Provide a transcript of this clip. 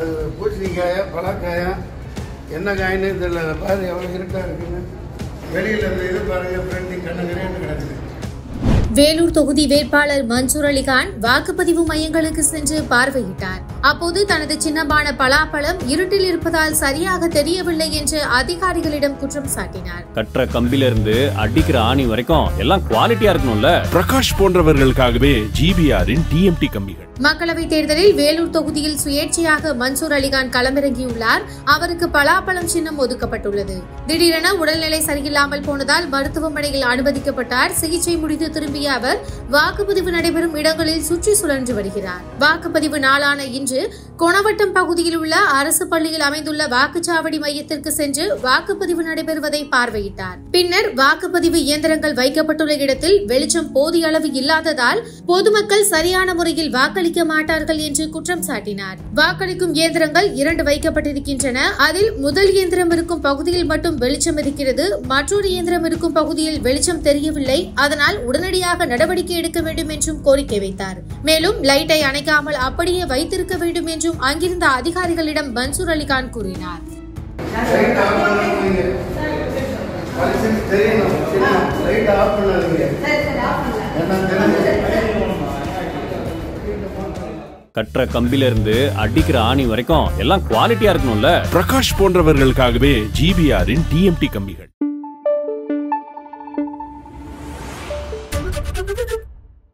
அது பூசணிக்காயா பழக்காயா என்ன காயின்னு தெரியல. பாரு எவ்வளோ இருட்டாக இருக்குன்னு. வெளியில் இருந்த இது பாருங்க பிரிண்டிங் கண்ணங்கரேன்னு கிடக்குது. வேலூர் தொகுதி வேட்பாளர் மன்சூர் அலிகான் வாக்குப்பதிவு மையங்களுக்கு சென்று பார்வையிட்டார். அப்போது தனது சின்னமான பலாப்பழம் இருட்டில் இருப்பதால் சரியாக தெரியவில்லை என்று அதிகாரிகளிடம் குற்றம் சாட்டினார். கட்டுற கம்பில இருந்து அடிக்கிற ஆணி வரைக்கும் எல்லாம் குவாலிட்டியா இருக்கணும்ல. பிரகாஷ் போன்றவர்களுக்காகவே ஜிபிஆரின் டிஎம்டி கம்பிகள். மக்களவைத் தேர்தலில் வேலூர் தொகுதியில் சுயேட்சையாக மன்சூர் அலிகான் களமிறங்கியுள்ளார். அவருக்கு பலாப்பழம் சின்னம் ஒதுக்கப்பட்டுள்ளது. திடீரென உடல்நிலை சரியில்லாமல் போனதால் மருத்துவமனையில் அனுமதிக்கப்பட்டார். சிகிச்சை முடித்து திரும்பிய அவர் வாக்குப்பதிவு நடைபெறும் இடங்களில் சுற்றி சுழன்று வருகிறார். வாக்குப்பதிவு நாளான இன்று கொணவட்டம் பகுதியில் உள்ள அரசு பள்ளியில் அமைந்துள்ள வாக்குச்சாவடி மையத்திற்கு சென்று வாக்குப்பதிவு நடைபெறுவதை பார்வையிட்டார். பின்னர் வாக்குப்பதிவு இயந்திரங்கள் வைக்கப்பட்டுள்ள இடத்தில் வெளிச்சம் போதிய அளவு இல்லாததால் பொதுமக்கள் சரியான முறையில் வாக்களிக்க மாட்டார்கள் என்று குற்றம் சாட்டினார். வாக்களிக்கும் இயந்திரங்கள் இரண்டு வைக்கப்பட்டிருக்கின்றன. அதில் முதல் இயந்திரம் இருக்கும் பகுதியில் மட்டும் வெளிச்சம் இருக்கிறது. மற்றொரு இயந்திரம் இருக்கும் பகுதியில் வெளிச்சம் தெரியவில்லை. அதனால் உடனடியாக நடவடிக்கை எடுக்க வேண்டும் என்றும் கோரிக்கை வைத்தார். மேலும் லைட்டை அணைக்காமல் அப்படியே வைத்திருக்க வேண்டும் என்றும் அங்கிருந்த அதிகாரிகளிடம் மன்சூர் அலிகான் கூறினார். கட்டுற கம்பில இருந்து அடிக்கிற ஆணி வரைக்கும் எல்லாம் குவாலிட்டியா இருக்கணும்ல. பிரகாஷ் போன்றவர்களுக்காகவே ஜிபிஆரின் டிஎம்டி கம்பிகள்.